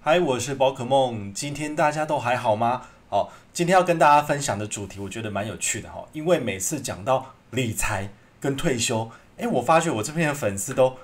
嗨，我是宝可梦。今天大家都还好吗？好，今天要跟大家分享的主题，我觉得蛮有趣的哈。因为每次讲到理财跟退休，诶，我发觉我这边的粉丝都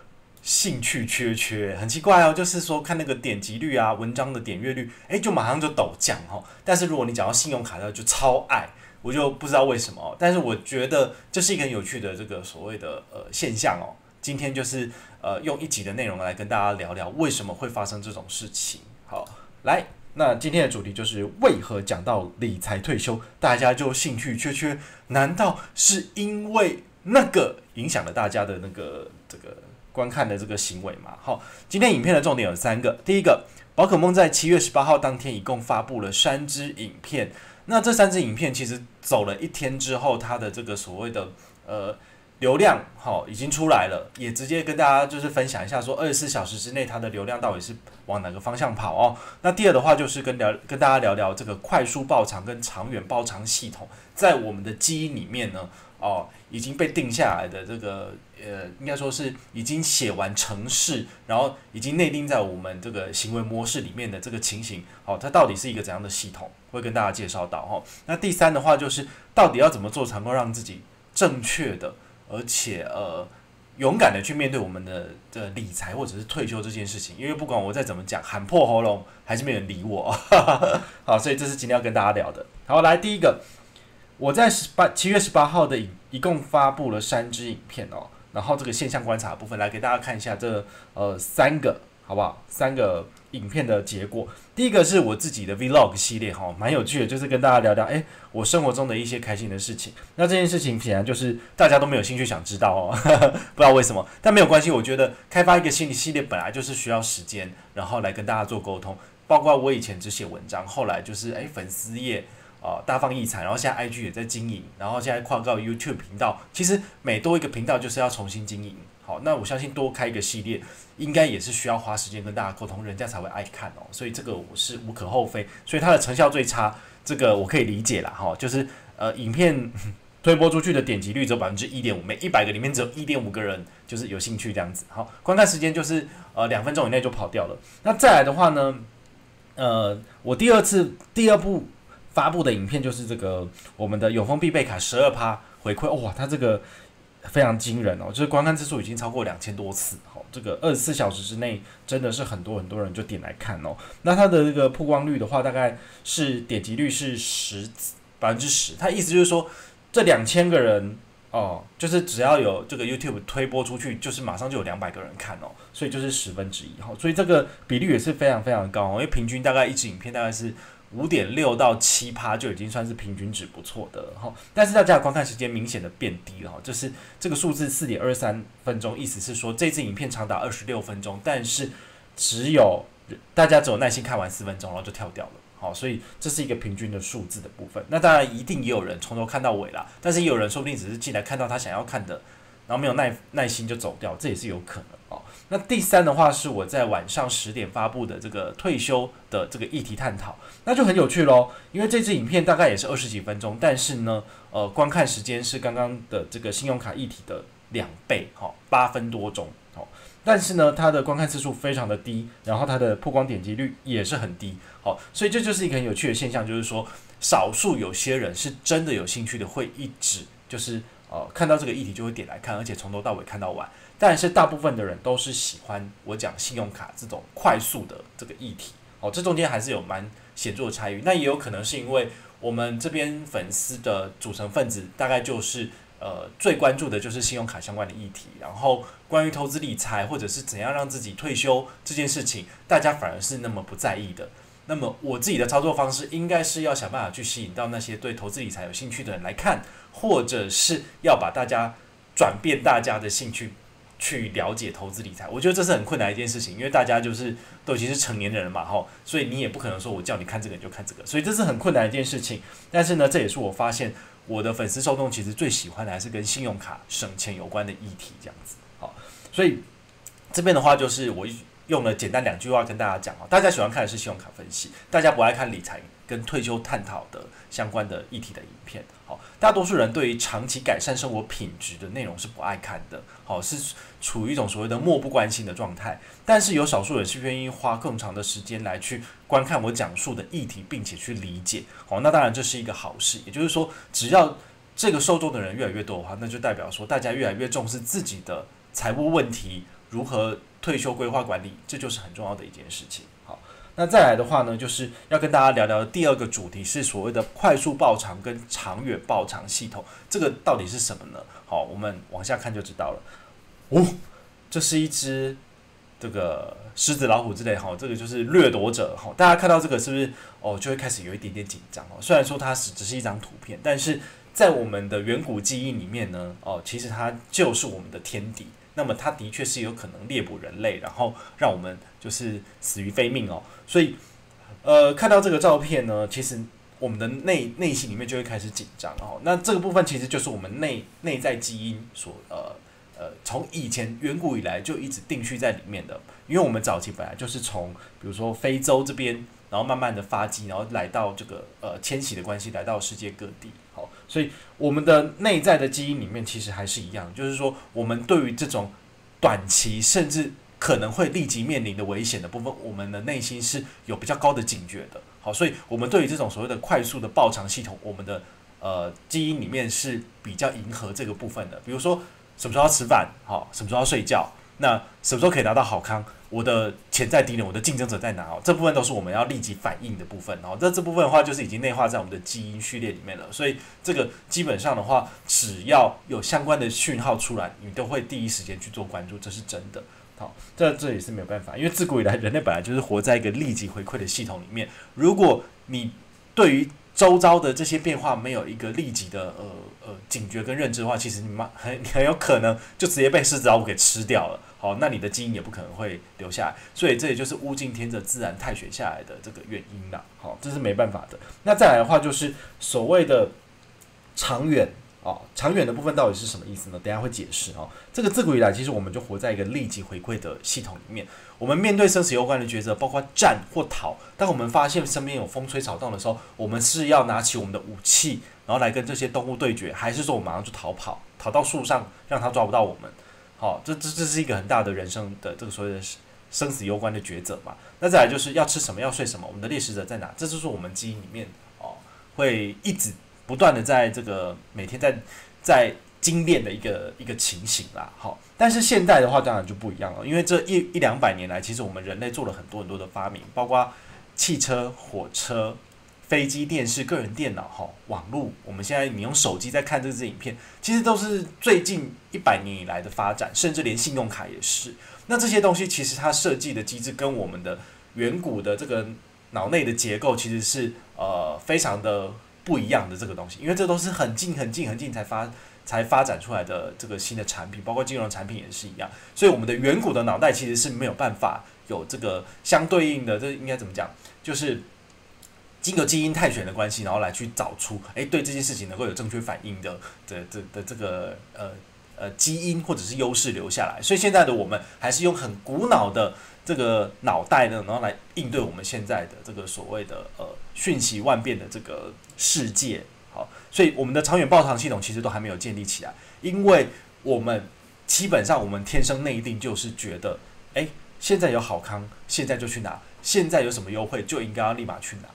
兴趣缺缺，很奇怪哦。就是说看那个点击率啊，文章的点阅率，诶，就马上就陡降哈。但是如果你讲到信用卡的，就超爱，我就不知道为什么。但是我觉得这是一个很有趣的这个所谓的呃现象哦。今天就是呃用一集的内容来跟大家聊聊为什么会发生这种事情。好，来，那今天的主题就是为何讲到理财退休，大家就兴趣缺缺？难道是因为那个影响了大家的那个这个观看的这个行为吗？好，今天影片的重点有三个。第一个，宝可梦在七月十八号当天一共发布了三支影片。那这三支影片其实走了一天之后，它的这个所谓的呃。流量好已经出来了，也直接跟大家就是分享一下，说二十四小时之内它的流量到底是往哪个方向跑哦。那第二的话就是跟聊跟大家聊聊这个快速爆长跟长远爆长系统，在我们的基因里面呢，哦已经被定下来的这个呃，应该说是已经写完程式，然后已经内定在我们这个行为模式里面的这个情形，好，它到底是一个怎样的系统，会跟大家介绍到哦。那第三的话就是到底要怎么做才能够让自己正确的。而且呃，勇敢的去面对我们的的理财或者是退休这件事情，因为不管我再怎么讲，喊破喉咙还是没人理我。好，所以这是今天要跟大家聊的。好，来第一个，我在十八七月十八号的影一共发布了三支影片哦，然后这个现象观察部分来给大家看一下这呃三个。好不好？三个影片的结果，第一个是我自己的 Vlog 系列，哈，蛮有趣的，就是跟大家聊聊，诶，我生活中的一些开心的事情。那这件事情显然就是大家都没有兴趣想知道哦，不知道为什么，但没有关系。我觉得开发一个心理系列本来就是需要时间，然后来跟大家做沟通。包括我以前只写文章，后来就是诶，粉丝页啊大放异彩，然后现在 IG 也在经营，然后现在跨到 YouTube 频道，其实每多一个频道就是要重新经营。好，那我相信多开一个系列，应该也是需要花时间跟大家沟通，人家才会爱看哦。所以这个我是无可厚非，所以它的成效最差，这个我可以理解啦。哈。就是呃，影片 推播出去的点击率只有百分之一点五，每一百个里面只有一点五个人就是有兴趣这样子。好，观看时间就是呃两分钟以内就跑掉了。那再来的话呢，呃，我第二次第二部发布的影片就是这个我们的永丰必备卡十二趴回馈，哇，它这个。非常惊人哦，就是观看次数已经超过两千多次，哦，这个二十四小时之内真的是很多很多人就点来看哦。那它的这个曝光率的话，大概是点击率是十百分之十，它意思就是说这两千个人哦，就是只要有这个 YouTube 推播出去，就是马上就有两百个人看哦，所以就是十分之一哈，所以这个比率也是非常非常高哦，因为平均大概一支影片大概是。五点六到七趴就已经算是平均值不错的了哈，但是大家的观看时间明显的变低了哈，就是这个数字四点二三分钟，意思是说这支影片长达二十六分钟，但是只有大家只有耐心看完四分钟，然后就跳掉了，好，所以这是一个平均的数字的部分。那当然一定也有人从头看到尾啦，但是也有人说不定只是进来看到他想要看的，然后没有耐耐心就走掉，这也是有可能。那第三的话是我在晚上十点发布的这个退休的这个议题探讨，那就很有趣喽。因为这支影片大概也是二十几分钟，但是呢，呃，观看时间是刚刚的这个信用卡议题的两倍，哈，八分多钟，好，但是呢，它的观看次数非常的低，然后它的曝光点击率也是很低，好，所以这就是一个很有趣的现象，就是说，少数有些人是真的有兴趣的，会一直就是呃看到这个议题就会点来看，而且从头到尾看到完。但是大部分的人都是喜欢我讲信用卡这种快速的这个议题哦，这中间还是有蛮显著的差异。那也有可能是因为我们这边粉丝的组成分子大概就是呃最关注的就是信用卡相关的议题，然后关于投资理财或者是怎样让自己退休这件事情，大家反而是那么不在意的。那么我自己的操作方式应该是要想办法去吸引到那些对投资理财有兴趣的人来看，或者是要把大家转变大家的兴趣。去了解投资理财，我觉得这是很困难一件事情，因为大家就是都已经是成年人了嘛，吼，所以你也不可能说我叫你看这个你就看这个，所以这是很困难一件事情。但是呢，这也是我发现我的粉丝受众其实最喜欢的还是跟信用卡省钱有关的议题这样子，好，所以这边的话就是我用了简单两句话跟大家讲哦，大家喜欢看的是信用卡分析，大家不爱看理财跟退休探讨的相关的议题的影片。好，大多数人对于长期改善生活品质的内容是不爱看的，好，是处于一种所谓的漠不关心的状态。但是有少数人是愿意花更长的时间来去观看我讲述的议题，并且去理解。好，那当然这是一个好事，也就是说，只要这个受众的人越来越多的话，那就代表说大家越来越重视自己的财务问题如何。退休规划管理，这就是很重要的一件事情。那再来的话呢，就是要跟大家聊聊第二个主题，是所谓的快速爆偿跟长远爆偿系统，这个到底是什么呢？好，我们往下看就知道了。哦，这是一只这个狮子、老虎之类，哈，这个就是掠夺者。哈，大家看到这个是不是哦，就会开始有一点点紧张哦？虽然说它是只是一张图片，但是在我们的远古记忆里面呢，哦，其实它就是我们的天敌。那么它的确是有可能猎捕人类，然后让我们就是死于非命哦。所以，呃，看到这个照片呢，其实我们的内内心里面就会开始紧张哦。那这个部分其实就是我们内内在基因所呃呃从以前远古以来就一直定序在里面的，因为我们早期本来就是从比如说非洲这边，然后慢慢的发迹，然后来到这个呃迁徙的关系，来到世界各地。好，所以我们的内在的基因里面其实还是一样，就是说我们对于这种短期甚至可能会立即面临的危险的部分，我们的内心是有比较高的警觉的。好，所以我们对于这种所谓的快速的报偿系统，我们的呃基因里面是比较迎合这个部分的。比如说什么时候要吃饭，好，什么时候要睡觉，那什么时候可以拿到好康。我的潜在敌人，我的竞争者在哪？哦，这部分都是我们要立即反应的部分哦。那这部分的话，就是已经内化在我们的基因序列里面了。所以这个基本上的话，只要有相关的讯号出来，你都会第一时间去做关注，这是真的。好，这这也是没有办法，因为自古以来人类本来就是活在一个立即回馈的系统里面。如果你对于周遭的这些变化没有一个立即的呃呃警觉跟认知的话，其实你妈很很有可能就直接被狮子老虎给吃掉了。好，那你的基因也不可能会留下来，所以这也就是物竞天择、自然太选下来的这个原因啦。好，这是没办法的。那再来的话，就是所谓的长远哦，长远的部分到底是什么意思呢？等下会解释哦。这个自古以来，其实我们就活在一个立即回馈的系统里面。我们面对生死攸关的抉择，包括战或逃。当我们发现身边有风吹草动的时候，我们是要拿起我们的武器，然后来跟这些动物对决，还是说我马上就逃跑，逃到树上，让它抓不到我们？好，这这这是一个很大的人生的这个所谓的生死攸关的抉择嘛？那再来就是要吃什么，要睡什么？我们的猎食者在哪？这就是我们基因里面哦，会一直不断的在这个每天在在精炼的一个一个情形啦。好，但是现代的话当然就不一样了，因为这一一两百年来，其实我们人类做了很多很多的发明，包括汽车、火车。飞机、电视、个人电脑、哈网络，我们现在你用手机在看这支影片，其实都是最近一百年以来的发展，甚至连信用卡也是。那这些东西其实它设计的机制跟我们的远古的这个脑内的结构其实是呃非常的不一样的这个东西，因为这都是很近、很近、很近才发才发展出来的这个新的产品，包括金融产品也是一样。所以我们的远古的脑袋其实是没有办法有这个相对应的，这应该怎么讲？就是。经过基因探选的关系，然后来去找出，诶，对这件事情能够有正确反应的的的的这个呃呃基因或者是优势留下来。所以现在的我们还是用很古老的这个脑袋呢，然后来应对我们现在的这个所谓的呃瞬息万变的这个世界。好，所以我们的长远报偿系统其实都还没有建立起来，因为我们基本上我们天生内定就是觉得，诶，现在有好康，现在就去拿；现在有什么优惠，就应该要立马去拿。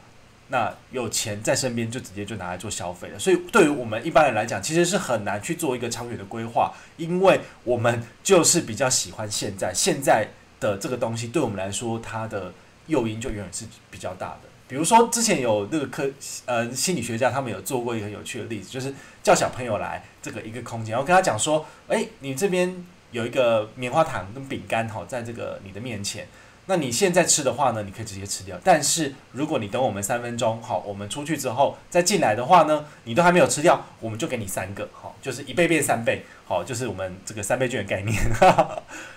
那有钱在身边就直接就拿来做消费了，所以对于我们一般人来讲，其实是很难去做一个长远的规划，因为我们就是比较喜欢现在现在的这个东西，对我们来说，它的诱因就永远是比较大的。比如说之前有那个科呃心理学家，他们有做过一个有趣的例子，就是叫小朋友来这个一个空间，然后跟他讲说，哎，你这边有一个棉花糖跟饼干哈，在这个你的面前。那你现在吃的话呢，你可以直接吃掉。但是如果你等我们三分钟，好，我们出去之后再进来的话呢，你都还没有吃掉，我们就给你三个，好，就是一倍变三倍，好，就是我们这个三倍券的概念。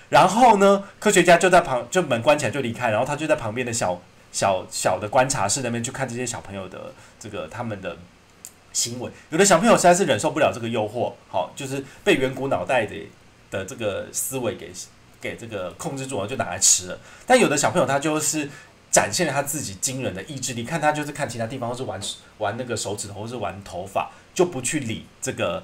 然后呢，科学家就在旁，就门关起来就离开，然后他就在旁边的小小小的观察室那边去看这些小朋友的这个他们的行为。有的小朋友实在是忍受不了这个诱惑，好，就是被远古脑袋的的这个思维给。给这个控制住了，就拿来吃了。但有的小朋友他就是展现了他自己惊人的意志力，看他就是看其他地方，或是玩玩那个手指头，或是玩头发，就不去理这个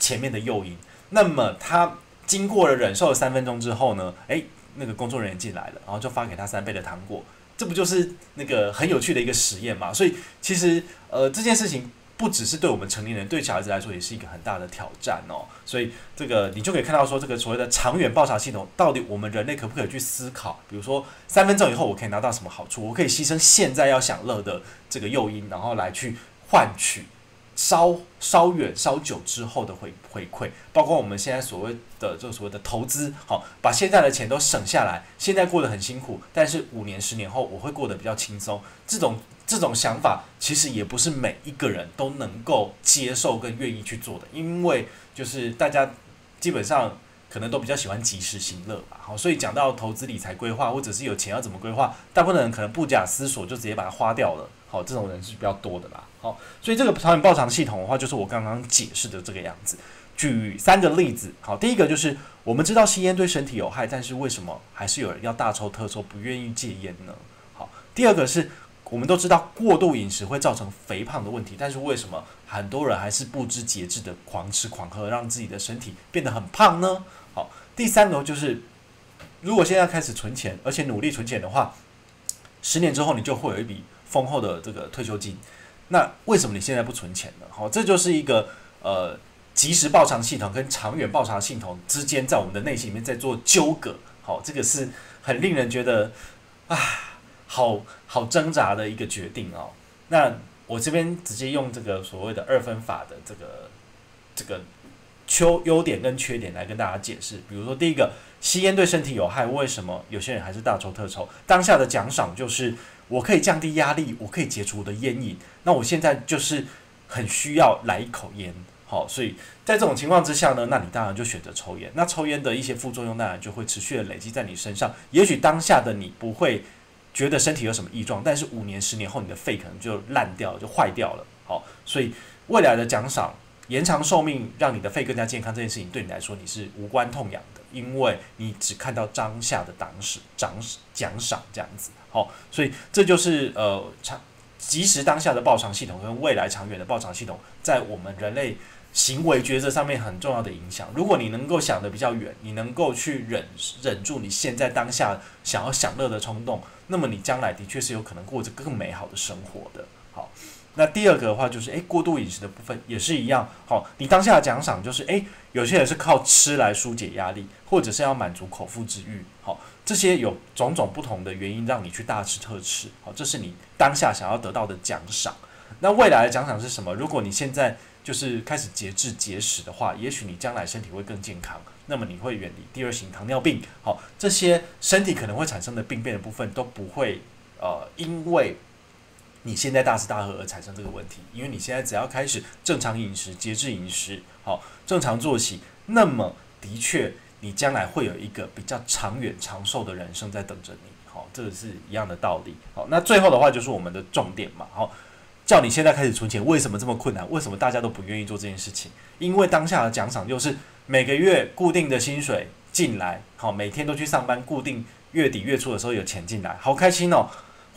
前面的诱因。那么他经过了忍受了三分钟之后呢，诶，那个工作人员进来了，然后就发给他三倍的糖果。这不就是那个很有趣的一个实验嘛？所以其实呃这件事情。不只是对我们成年人，对小孩子来说也是一个很大的挑战哦。所以这个你就可以看到说，这个所谓的长远报偿系统，到底我们人类可不可以去思考？比如说三分钟以后我可以拿到什么好处？我可以牺牲现在要享乐的这个诱因，然后来去换取。稍稍远稍久之后的回回馈，包括我们现在所谓的这个所谓的投资，好，把现在的钱都省下来，现在过得很辛苦，但是五年十年后我会过得比较轻松。这种这种想法其实也不是每一个人都能够接受跟愿意去做的，因为就是大家基本上可能都比较喜欢及时行乐吧，好，所以讲到投资理财规划或者是有钱要怎么规划，大部分人可能不假思索就直接把它花掉了，好，这种人是比较多的啦。好，所以这个长远报偿系统的话，就是我刚刚解释的这个样子。举三个例子，好，第一个就是我们知道吸烟对身体有害，但是为什么还是有人要大抽特抽，不愿意戒烟呢？好，第二个是我们都知道过度饮食会造成肥胖的问题，但是为什么很多人还是不知节制的狂吃狂喝，让自己的身体变得很胖呢？好，第三个就是如果现在开始存钱，而且努力存钱的话，十年之后你就会有一笔丰厚的这个退休金。那为什么你现在不存钱呢？好，这就是一个呃及时报偿系统跟长远报偿系统之间在我们的内心里面在做纠葛。好，这个是很令人觉得啊，好好挣扎的一个决定哦。那我这边直接用这个所谓的二分法的这个这个优优点跟缺点来跟大家解释。比如说，第一个，吸烟对身体有害，为什么有些人还是大抽特抽？当下的奖赏就是。我可以降低压力，我可以解除我的烟瘾。那我现在就是很需要来一口烟，好，所以在这种情况之下呢，那你当然就选择抽烟。那抽烟的一些副作用当然就会持续的累积在你身上。也许当下的你不会觉得身体有什么异状，但是五年、十年后，你的肺可能就烂掉、就坏掉了。好，所以未来的奖赏、延长寿命、让你的肺更加健康这件事情，对你来说你是无关痛痒的，因为你只看到当下的当时奖奖赏这样子。好，所以这就是呃长及时当下的报偿系统跟未来长远的报偿系统，在我们人类行为抉择上面很重要的影响。如果你能够想的比较远，你能够去忍忍住你现在当下想要享乐的冲动，那么你将来的确是有可能过着更美好的生活的。好。那第二个的话就是，诶，过度饮食的部分也是一样。好，你当下的奖赏就是，诶，有些人是靠吃来疏解压力，或者是要满足口腹之欲。好，这些有种种不同的原因让你去大吃特吃。好，这是你当下想要得到的奖赏。那未来的奖赏是什么？如果你现在就是开始节制节食的话，也许你将来身体会更健康。那么你会远离第二型糖尿病。好，这些身体可能会产生的病变的部分都不会，呃，因为。你现在大吃大喝而产生这个问题，因为你现在只要开始正常饮食、节制饮食，好，正常作息，那么的确，你将来会有一个比较长远、长寿的人生在等着你，好，这个是一样的道理。好，那最后的话就是我们的重点嘛，好，叫你现在开始存钱，为什么这么困难？为什么大家都不愿意做这件事情？因为当下的奖赏就是每个月固定的薪水进来，好，每天都去上班，固定月底月初的时候有钱进来，好开心哦。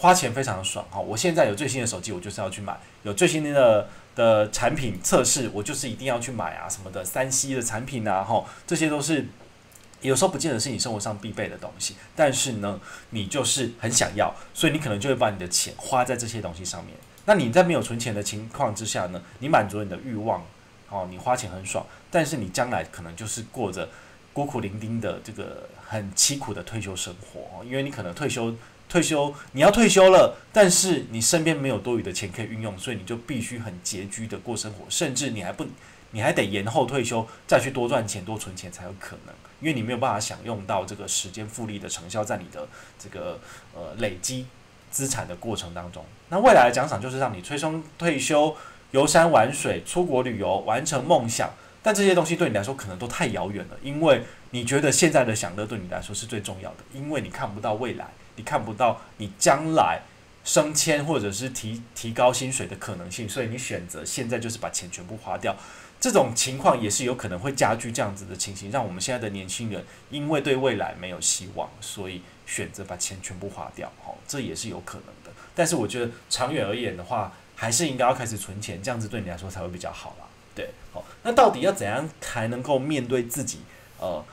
花钱非常爽哈！我现在有最新的手机，我就是要去买；有最新的的产品测试，我就是一定要去买啊什么的。三 C 的产品啊，哈，这些都是有时候不见得是你生活上必备的东西，但是呢，你就是很想要，所以你可能就会把你的钱花在这些东西上面。那你在没有存钱的情况之下呢，你满足你的欲望，哦，你花钱很爽，但是你将来可能就是过着孤苦伶仃的这个很凄苦的退休生活，因为你可能退休。退休，你要退休了，但是你身边没有多余的钱可以运用，所以你就必须很拮据的过生活，甚至你还不，你还得延后退休，再去多赚钱、多存钱才有可能，因为你没有办法享用到这个时间复利的成效，在你的这个呃累积资产的过程当中。那未来的奖赏就是让你催生退休、游山玩水、出国旅游、完成梦想，但这些东西对你来说可能都太遥远了，因为你觉得现在的享乐对你来说是最重要的，因为你看不到未来。你看不到你将来升迁或者是提提高薪水的可能性，所以你选择现在就是把钱全部花掉。这种情况也是有可能会加剧这样子的情形，让我们现在的年轻人因为对未来没有希望，所以选择把钱全部花掉，哦，这也是有可能的。但是我觉得长远而言的话，还是应该要开始存钱，这样子对你来说才会比较好啦。对，好，那到底要怎样才能够面对自己？呃，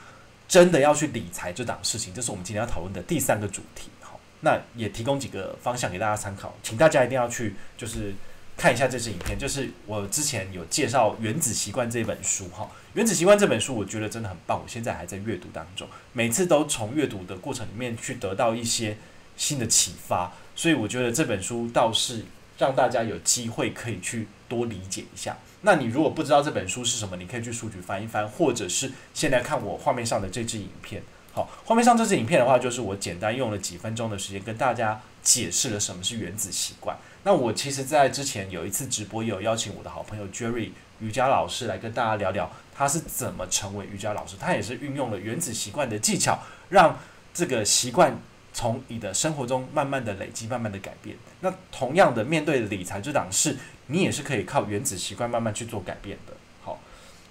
真的要去理财这档事情，这是我们今天要讨论的第三个主题。好，那也提供几个方向给大家参考，请大家一定要去就是看一下这支影片。就是我之前有介绍《原子习惯》这本书，哈，《原子习惯》这本书我觉得真的很棒，我现在还在阅读当中，每次都从阅读的过程里面去得到一些新的启发，所以我觉得这本书倒是让大家有机会可以去多理解一下。那你如果不知道这本书是什么，你可以去书局翻一翻，或者是现在看我画面上的这支影片。好，画面上这支影片的话，就是我简单用了几分钟的时间跟大家解释了什么是原子习惯。那我其实，在之前有一次直播，也有邀请我的好朋友 Jerry 瑜伽老师来跟大家聊聊他是怎么成为瑜伽老师。他也是运用了原子习惯的技巧，让这个习惯从你的生活中慢慢的累积，慢慢的改变。那同样的，面对理财这档事。你也是可以靠原子习惯慢慢去做改变的。好，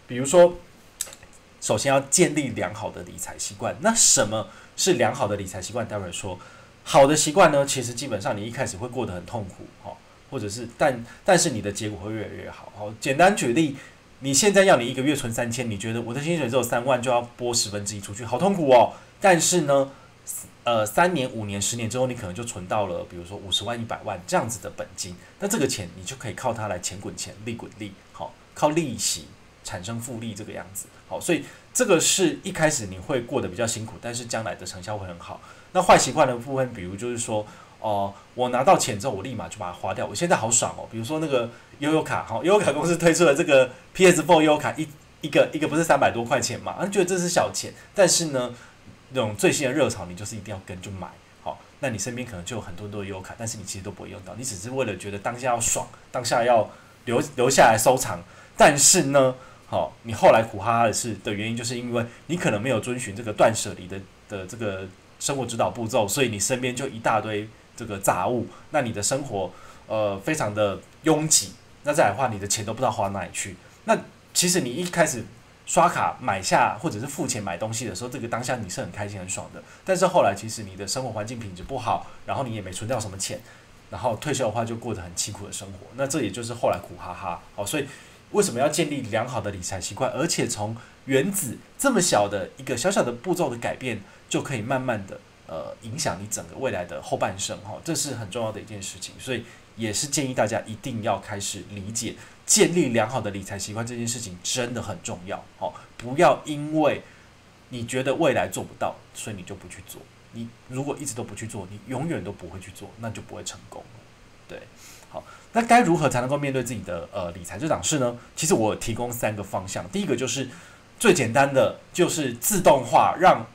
比如说，首先要建立良好的理财习惯。那什么是良好的理财习惯？待会儿说。好的习惯呢，其实基本上你一开始会过得很痛苦，哈，或者是但但是你的结果会越来越好。好，简单举例，你现在要你一个月存三千，你觉得我的薪水只有三万就要拨十分之一出去，好痛苦哦。但是呢？呃，三年、五年、十年之后，你可能就存到了，比如说五十万、一百万这样子的本金。那这个钱，你就可以靠它来钱滚钱、利滚利，好，靠利息产生复利这个样子。好，所以这个是一开始你会过得比较辛苦，但是将来的成效会很好。那坏习惯的部分，比如就是说，哦，我拿到钱之后，我立马就把它花掉。我现在好爽哦，比如说那个悠悠卡，好，悠悠卡公司推出了这个 PS4 悠悠卡，一一个一个不是三百多块钱嘛，啊，觉得这是小钱，但是呢。这种最新的热潮，你就是一定要跟就买好。那你身边可能就有很多多的优卡，但是你其实都不会用到，你只是为了觉得当下要爽，当下要留留下来收藏。但是呢，好，你后来苦哈哈的是的原因，就是因为你可能没有遵循这个断舍离的的这个生活指导步骤，所以你身边就一大堆这个杂物，那你的生活呃非常的拥挤。那再来的话，你的钱都不知道花哪里去。那其实你一开始。刷卡买下或者是付钱买东西的时候，这个当下你是很开心很爽的。但是后来其实你的生活环境品质不好，然后你也没存掉什么钱，然后退休的话就过得很凄苦的生活。那这也就是后来苦哈哈。好，所以为什么要建立良好的理财习惯？而且从原子这么小的一个小小的步骤的改变，就可以慢慢的呃影响你整个未来的后半生。哈，这是很重要的一件事情。所以也是建议大家一定要开始理解。建立良好的理财习惯这件事情真的很重要，好，不要因为你觉得未来做不到，所以你就不去做。你如果一直都不去做，你永远都不会去做，那就不会成功。对，好，那该如何才能够面对自己的呃理财这档事呢？其实我提供三个方向，第一个就是最简单的，就是自动化，让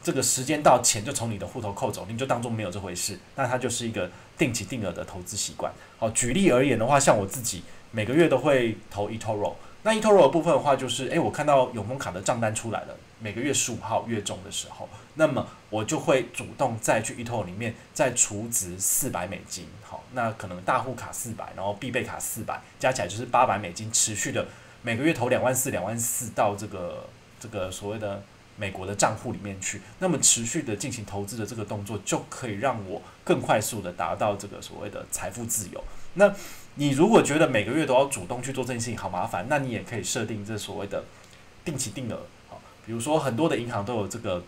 这个时间到钱就从你的户头扣走，你就当做没有这回事。那它就是一个定期定额的投资习惯。好，举例而言的话，像我自己。每个月都会投 eToro，那 eToro 的部分的话，就是诶，我看到永丰卡的账单出来了，每个月十五号月中的时候，那么我就会主动再去 eToro 里面再储值四百美金，好，那可能大户卡四百，然后必备卡四百，加起来就是八百美金，持续的每个月投两万四、两万四到这个这个所谓的美国的账户里面去，那么持续的进行投资的这个动作，就可以让我更快速的达到这个所谓的财富自由。那你如果觉得每个月都要主动去做这件事情好麻烦，那你也可以设定这所谓的定期定额，好，比如说很多的银行都有这个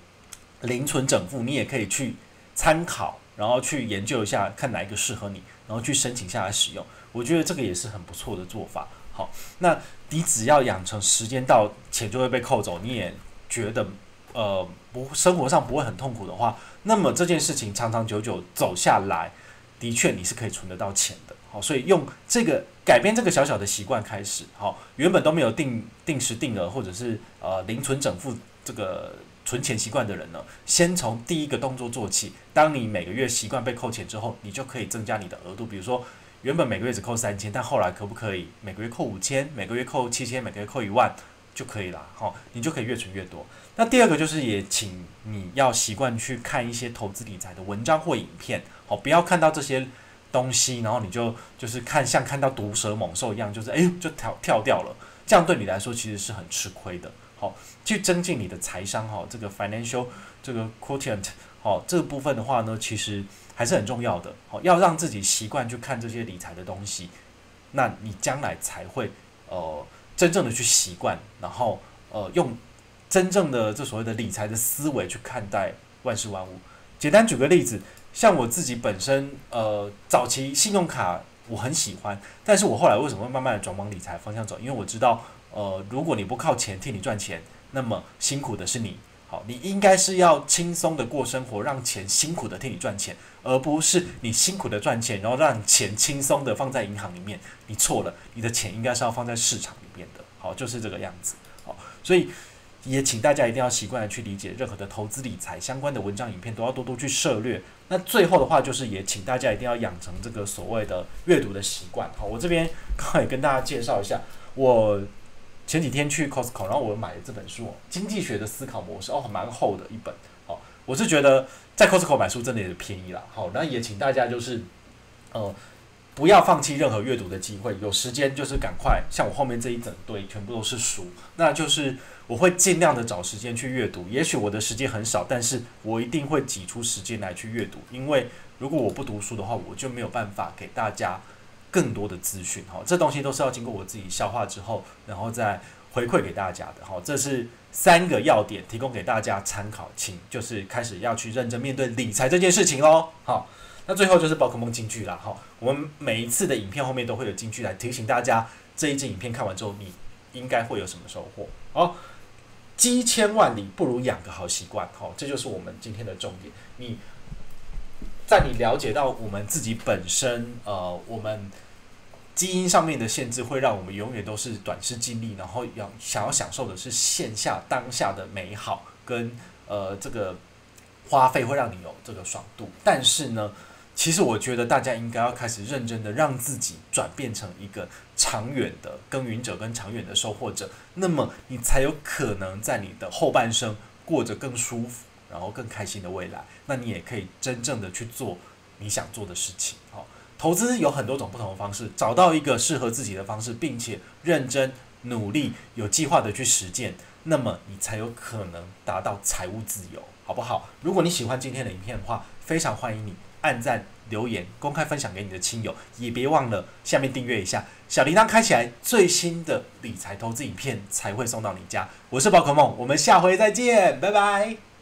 零存整付，你也可以去参考，然后去研究一下，看哪一个适合你，然后去申请下来使用。我觉得这个也是很不错的做法。好，那你只要养成时间到钱就会被扣走，你也觉得呃不生活上不会很痛苦的话，那么这件事情长长久久走下来，的确你是可以存得到钱的。好，所以用这个改变这个小小的习惯开始，好，原本都没有定定时定额或者是呃零存整付这个存钱习惯的人呢，先从第一个动作做起。当你每个月习惯被扣钱之后，你就可以增加你的额度。比如说，原本每个月只扣三千，但后来可不可以每个月扣五千，每个月扣七千，每个月扣一万就可以了。好，你就可以越存越多。那第二个就是也请你要习惯去看一些投资理财的文章或影片，好，不要看到这些。东西，然后你就就是看像看到毒蛇猛兽一样，就是哎呦就跳跳掉了。这样对你来说其实是很吃亏的。好，去增进你的财商哈，这个 financial 这个 quotient 好这个部分的话呢，其实还是很重要的。好，要让自己习惯去看这些理财的东西，那你将来才会呃真正的去习惯，然后呃用真正的这所谓的理财的思维去看待万事万物。简单举个例子，像我自己本身呃早期信用卡我很喜欢，但是我后来为什么会慢慢的转往理财方向走？因为我知道。呃，如果你不靠钱替你赚钱，那么辛苦的是你。好，你应该是要轻松的过生活，让钱辛苦的替你赚钱，而不是你辛苦的赚钱，然后让钱轻松的放在银行里面。你错了，你的钱应该是要放在市场里面的。好，就是这个样子。好，所以也请大家一定要习惯的去理解任何的投资理财相关的文章、影片，都要多多去涉略。那最后的话，就是也请大家一定要养成这个所谓的阅读的习惯。好，我这边刚好也跟大家介绍一下我。前几天去 Costco，然后我买了这本书《经济学的思考模式》，哦，蛮厚的一本。好，我是觉得在 Costco 买书真的也是便宜啦。好，那也请大家就是，呃，不要放弃任何阅读的机会。有时间就是赶快，像我后面这一整堆全部都是书，那就是我会尽量的找时间去阅读。也许我的时间很少，但是我一定会挤出时间来去阅读。因为如果我不读书的话，我就没有办法给大家。更多的资讯，哈，这东西都是要经过我自己消化之后，然后再回馈给大家的，哈，这是三个要点，提供给大家参考，请就是开始要去认真面对理财这件事情喽，好，那最后就是宝可梦金句啦，哈，我们每一次的影片后面都会有金句来提醒大家，这一支影片看完之后，你应该会有什么收获，哦，积千万里不如养个好习惯，好，这就是我们今天的重点，你在你了解到我们自己本身，呃，我们。基因上面的限制会让我们永远都是短视近利，然后要想要享受的是线下当下的美好跟呃这个花费会让你有这个爽度。但是呢，其实我觉得大家应该要开始认真的让自己转变成一个长远的耕耘者跟长远的收获者，那么你才有可能在你的后半生过着更舒服然后更开心的未来。那你也可以真正的去做你想做的事情，好。投资有很多种不同的方式，找到一个适合自己的方式，并且认真努力、有计划的去实践，那么你才有可能达到财务自由，好不好？如果你喜欢今天的影片的话，非常欢迎你按赞、留言、公开分享给你的亲友，也别忘了下面订阅一下，小铃铛开起来，最新的理财投资影片才会送到你家。我是宝可梦，我们下回再见，拜拜。